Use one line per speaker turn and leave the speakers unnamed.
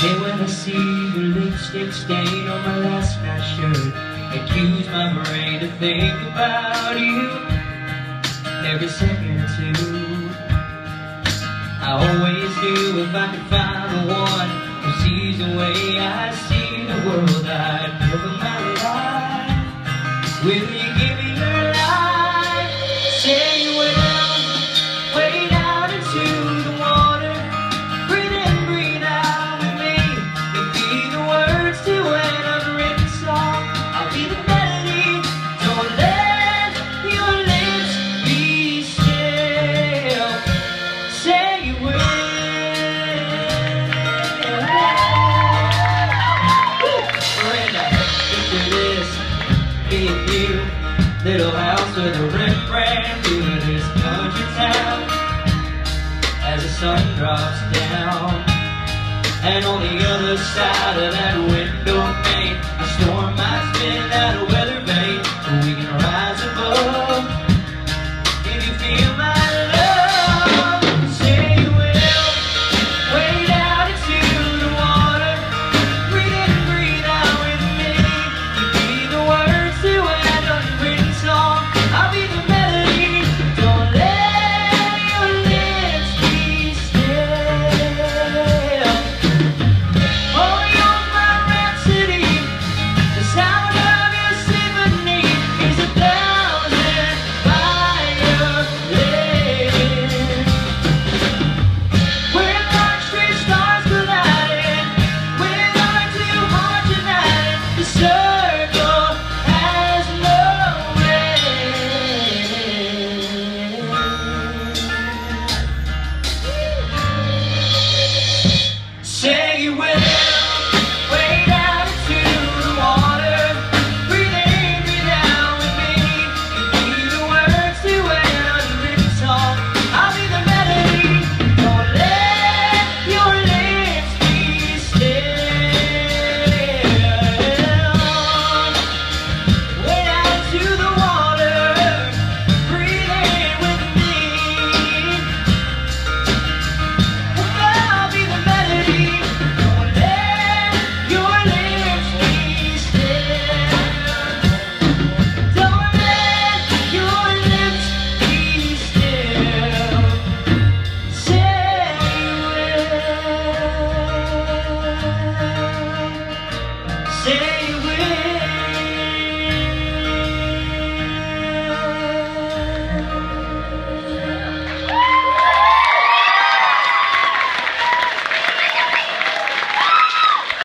Hey, when I see your lipstick stain on my last night's shirt, accuse my brain to think about you every second or two. I always knew if I could find the one who sees the way I see the world, I'd give my life. Will you And you, little house with a Rembrandt through this country town. As the sun drops down, and on the other side of that window